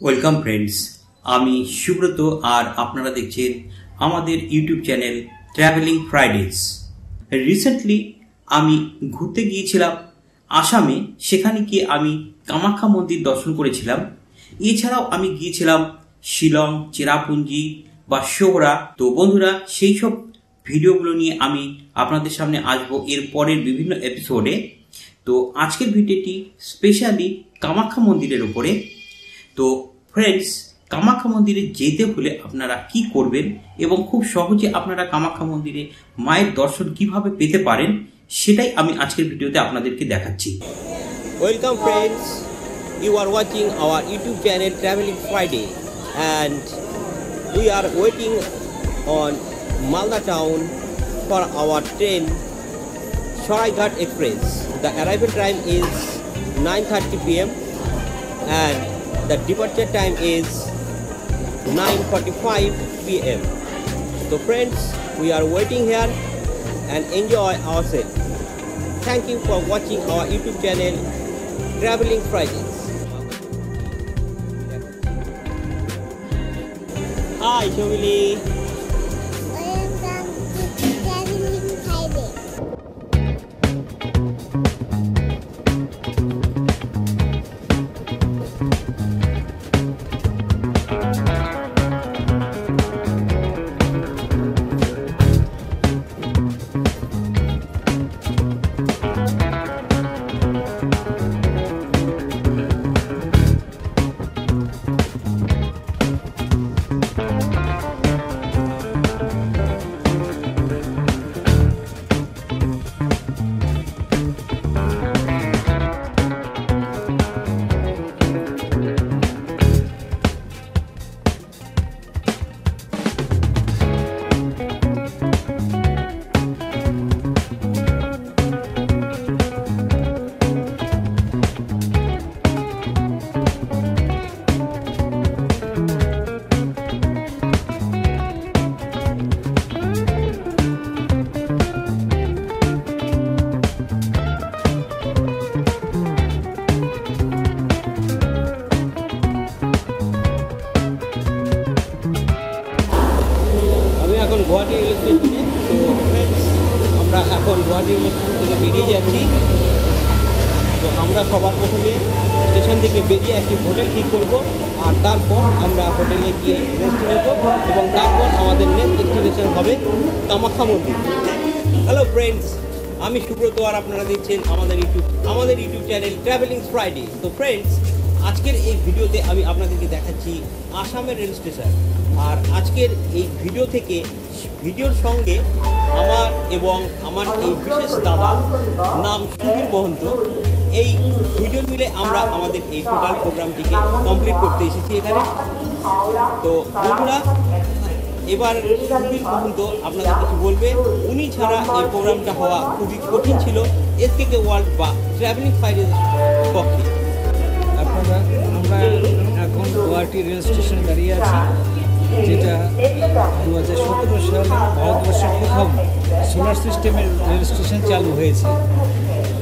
Welcome friends আমি সুব্রত আর আপনারা দেখছেন আমাদের YouTube channel traveling Fridays recently আমি ঘুরতে গিয়েছিলাম আসামে, সেখানে গিয়ে আমি কামাখ্যা মন্দির দর্শন করেছিলাম। এছাড়াও আমি গিয়েছিলাম শিলং, চেরাপুঞ্জি বা সোহরা। তো বন্ধুরা, সেই সব ভিডিওগুলো নিয়ে আমি আপনাদের সামনে আসব এর পরের বিভিন্ন এপিসোডে তো আজকের ভিডিওটি স্পেশালি কামাখ্যা মন্দিরের উপরে। তো ফ্রেন্ডস কামাখ্যা মন্দিরে যেতে হলে আপনারা কি করবেন এবং খুব সহজে আপনারা কামাখ্যা মন্দিরে মায়ের দর্শন কীভাবে পেতে পারেন, সেটাই আমি আজকের ভিডিওতে আপনাদেরকে দেখাচ্ছি। Welcome friends you are watching our YouTube channel traveling Friday and we are waiting on Malda town for our train Saraighat express the arrival time is nine thirty PM and the departure time is 9.45 pm. So friends, we are waiting here and enjoy ourselves. Thank you for watching our YouTube channel Traveling Fridays. Hi, Shomili. Guwahati স্টেশনে। তো আমরা এখন Guwahati station থেকে বেরিয়ে যাচ্ছি। তো আমরা সবার প্রথমে স্টেশন থেকে বেরিয়ে একটি হোটেল ঠিক করব, আর তারপর আমরা হোটেলে গিয়ে রেস্ট নেব এবং তারপর আমাদের নেক্সট ডেস্টিনেশন হবে কামাখ্যা মন্দির। হ্যালো ফ্রেন্ডস আমি সুব্রত আর আপনারা দেখছেন আমাদের ইউটিউব আমাদের ইউটিউব চ্যানেল ট্রাভেলিং ফ্রাইডে তো ফ্রেন্ডস আজকের এই ভিডিওতে আমি আপনাদেরকে দেখাচ্ছি আসামের রেল স্টেশন। আর আজকের এই ভিডিও থেকে ভিডিওর সঙ্গে আমার এবং আমার এই বিশেষ দাদা, নাম সুধীর মহন্ত। এই ভিডিও মিলে আমরা আমাদের এই টোটাল প্রোগ্রামটিকে কমপ্লিট করতে এসেছি এখানে। তো বন্ধুরা, এবার সুধীর মহন্ত আপনাদের কিছু বলবে। উনি ছাড়া এই প্রোগ্রামটা হওয়া খুবই কঠিন ছিল। এসকে ওয়ার্ল্ড বা ট্রাভেলিং ফাইডের পক্ষে। আপনারা আমরা এখন গুয়াহাটি রেল স্টেশনে দাঁড়িয়ে আছি। যেটা দু হাজার সতেরো সালে ভারতবর্ষের প্রথম সোলার সিস্টেমের রেল স্টেশন চালু হয়েছে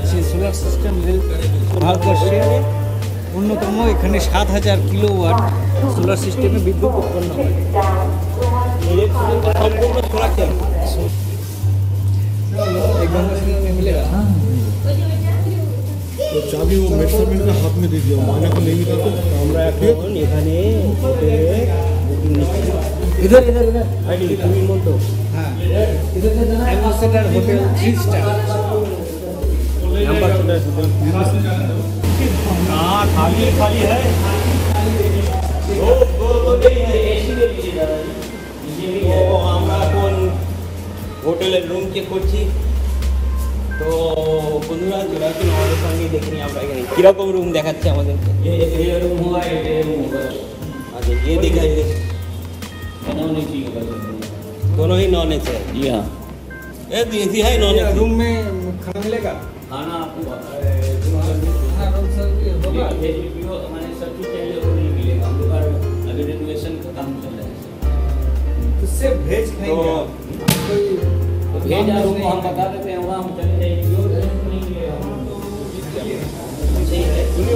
সেই সোলার সিস্টেম রেল ভারতবর্ষের অন্যতম এখানে সাত হাজার কিলোওয়াট সোলার সিস্টেমে বিদ্যুৎ উৎপন্ন হয় সম্পূর্ণ সোলার চালু एकदम मिलेगा तो चाबी वो मेट्रोमैन के हाथ में दे दिया मायने को नहीं मिला तो আমরা এখন এখানে হোটেলে বুকিং নিচ্ছি इधर इधर इधर আইডি তুমি মতো हाँ इधर ambassador hotel three star number हाँ खाली खाली है তো আমরা এখন হোটেলের রুম চেক করছি তো বন্ধুরা চলে আসুন আমাদের সঙ্গে দেখে নিই আমরা এখানে কীরকম রুম দেখাচ্ছে আমাদেরকে আচ্ছা ये ये दिखाइए। नॉन एसी तो दोनों ही नॉन एसी है जी हाँ। ए एसी है नॉन एसी रूम में खाना मिलेगा खाना आपको हमारे सब चीज़ चाहिए वो नहीं मिलेगा। हम लोग अभी रेनोवेशन का काम चल रहा है। तो सिर्फ़ भेज खाएँगे तो- भेज और उनको हम बता देते हैं वहाँ हम चले जाएँगे।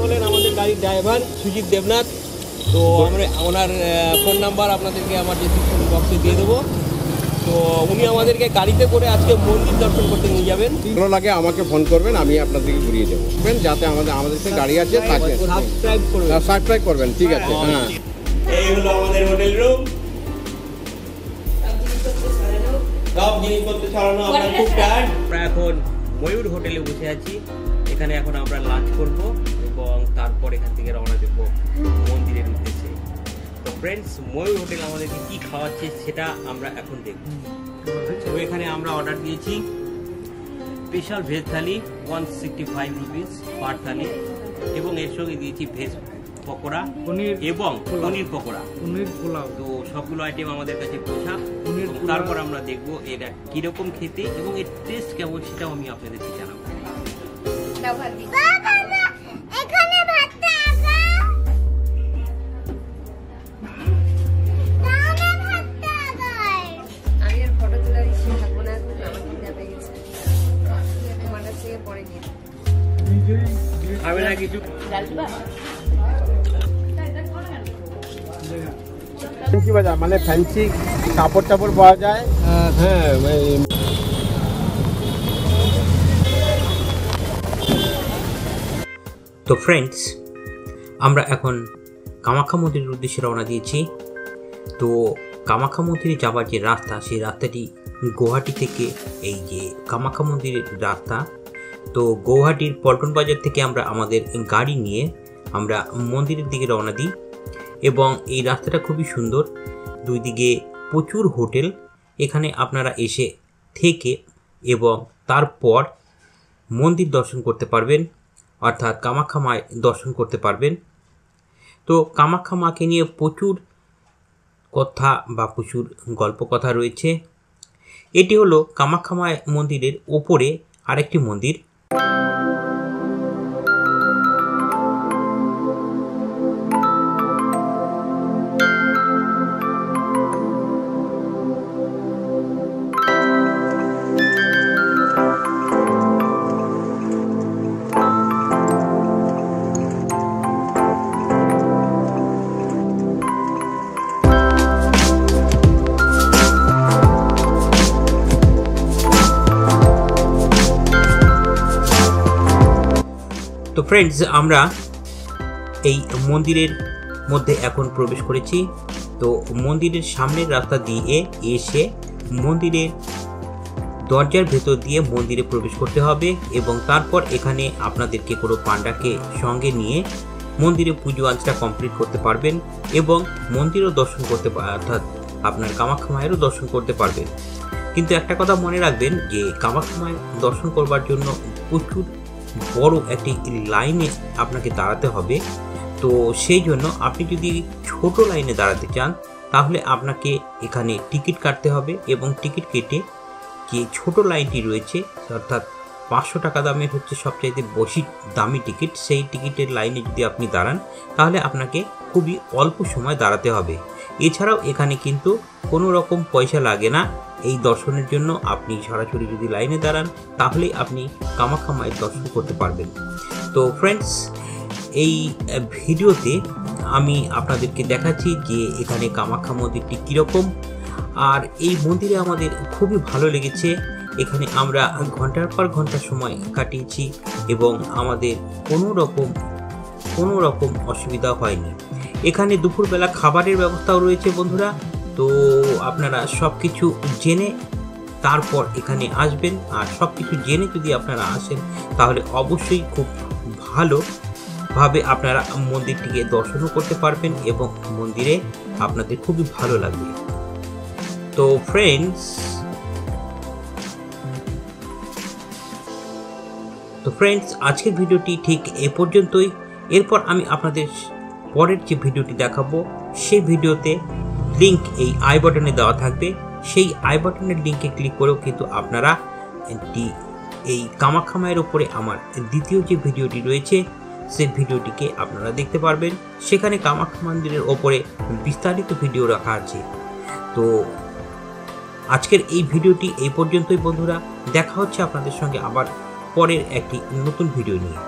बोले नाम गाड़ी ड्राइवर सुजीत देवनाथ তো আমরা ওনার ফোন নাম্বার আপনাদেরকে আমার ডিসক্রিপশন বক্সে দিয়ে দেবো। তো উনি আমাদেরকে গাড়িতে করে আজকে মন্দির দর্শন করতে নিয়ে যাবেন। ভালো লাগে আমাকে ফোন করবেন আমি আপনাদেরকে ঘুরিয়ে দেবো। বুঝবেন? যাতে আমাদের আমাদের সাথে গাড়ি আছে থাকে সাবস্ক্রাইব করবেন সাবস্ক্রাইব করবেন। ঠিক আছে হ্যাঁ। এই হলো আমাদের হোটেল রুম সব জিনিসপত্র ছাড়ানো আমরা খুব টায়ার্ড আমরা এখন ময়ূর হোটেলে বসে আছি। এখানে এখন আমরা লাঞ্চ করব এবং তারপর এখান থেকে রওনা দেব। ফ্রেন্ডস ময়ূর হোটেল আমাদেরকে কি খাওয়াচ্ছে সেটা আমরা এখন দেখব। তো এখানে আমরা অর্ডার দিয়েছি special veg thali one sixty five rupees per thali এবং এর সঙ্গে দিয়েছি ভেজ পকোড়া পনির এবং পনির পকোড়া। পনির পোলাও। তো সবগুলো আইটেম আমাদের কাছে পোষা পনির তারপর আমরা দেখব এর কীরকম খেতে এবং এর টেস্ট কেমন সেটাও আমি আপনাদেরকে জানাব। ফ্যান্সি বাজার? মানে ফ্যান্সি কাপড় টাপড় পাওয়া যায়? হ্যাঁ তো ফ্রেন্ডস আমরা এখন কামাখ্যা মন্দিরের উদ্দেশ্যে রওনা দিয়েছি। তো কামাখ্যা মন্দিরে যাওয়ার যে রাস্তা সেই রাস্তাটি গুয়াহাটি থেকে এই যে কামাখ্যা মন্দিরের রাস্তা তো গৌহাটির পল্টন বাজার থেকে আমরা আমাদের গাড়ি নিয়ে আমরা মন্দিরের দিকে রওনা দিই এবং এই রাস্তাটা খুবই সুন্দর। দুই দিকে প্রচুর হোটেল। এখানে আপনারা এসে থেকে এবং তারপর মন্দির দর্শন করতে পারবেন, অর্থাৎ কামাখ্যা মায় দর্শন করতে পারবেন। তো কামাখ্যা মাকে নিয়ে প্রচুর কথা বা প্রচুর গল্প কথা রয়েছে। এটি হলো কামাখ্যা মায় মন্দিরের ওপরে আরেকটি মন্দির। ফ্রেন্ডস আমরা এই মন্দিরের মধ্যে এখন প্রবেশ করেছি। তো মন্দিরের সামনের রাস্তা দিয়ে এসে মন্দিরের দরজার ভেতর দিয়ে মন্দিরে প্রবেশ করতে হবে এবং তারপর এখানে আপনাদেরকে কোনো পান্ডাকে সঙ্গে নিয়ে মন্দিরে পুজো আজটা কমপ্লিট করতে পারবেন এবং মন্দিরও দর্শন করতে অর্থাৎ আপনার কামাখ্যা মায়েরও দর্শন করতে পারবেন। কিন্তু একটা কথা মনে রাখবেন যে কামাখ্যা মায়ের দর্শন করবার জন্য প্রচুর বড় একটি লাইনে আপনাকে দাঁড়াতে হবে। তো সেই জন্য আপনি যদি ছোট লাইনে দাঁড়াতে চান, তাহলে আপনাকে এখানে টিকিট কাটতে হবে এবং টিকিট কেটে যে ছোট লাইনটি রয়েছে, অর্থাৎ পাঁচশো টাকা দামের হচ্ছে সবচাইতে বেশি দামি টিকিট, সেই টিকিটের লাইনে যদি আপনি দাঁড়ান, তাহলে আপনাকে খুবই অল্প সময় দাঁড়াতে হবে। এছাড়াও এখানে কিন্তু কোনো রকম পয়সা লাগে না এই দর্শনের জন্য আপনি সরাসরি যদি লাইনে দাঁড়ান, তাহলেই আপনি কামাখ্যা মায়ের দর্শন করতে পারবেন। তো ফ্রেন্ডস এই ভিডিওতে আমি আপনাদেরকে দেখাচ্ছি যে এখানে কামাখ্যা মন্দিরটি কীরকম। আর এই মন্দিরে আমাদের খুবই ভালো লেগেছে। এখানে আমরা ঘণ্টার পর ঘণ্টা সময় কাটিয়েছি এবং আমাদের কোনো রকম কোনো রকম অসুবিধা হয়নি। এখানে দুপুরবেলা খাবারের ব্যবস্থাও রয়েছে বন্ধুরা। তো আপনারা সব কিছু জেনে তারপর এখানে আসবেন। আর সব কিছু জেনে যদি আপনারা আসেন, তাহলে অবশ্যই খুব ভালো ভাবে আপনারা মন্দিরটিকে দর্শনও করতে পারবেন এবং মন্দিরে আপনাদের খুবই ভালো লাগবে। তো ফ্রেন্ডস তো ফ্রেন্ডস আজকের ভিডিওটি ঠিক এ পর্যন্তই। এরপর আমি আপনাদের পরের যে ভিডিওটি দেখাবো, সেই ভিডিওতে লিঙ্ক এই আই বাটনে দেওয়া থাকবে। সেই আই বাটনের লিঙ্কে ক্লিক করেও কিন্তু আপনারা এই কামাখামায়ের ওপরে আমার দ্বিতীয় যে ভিডিওটি রয়েছে, সেই ভিডিওটিকে আপনারা দেখতে পারবেন। সেখানে কামাখ্যা মন্দিরের ওপরে বিস্তারিত ভিডিও রাখা আছে। তো আজকের এই ভিডিওটি এই পর্যন্তই বন্ধুরা। দেখা হচ্ছে আপনাদের সঙ্গে আবার পরের একটি নতুন ভিডিও নিয়ে.